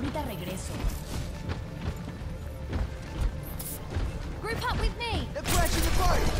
Ahorita regreso. Group up with me. They're crashing the!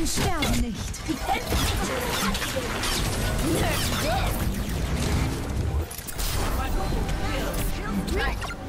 Wir sterben nicht. Nerd this!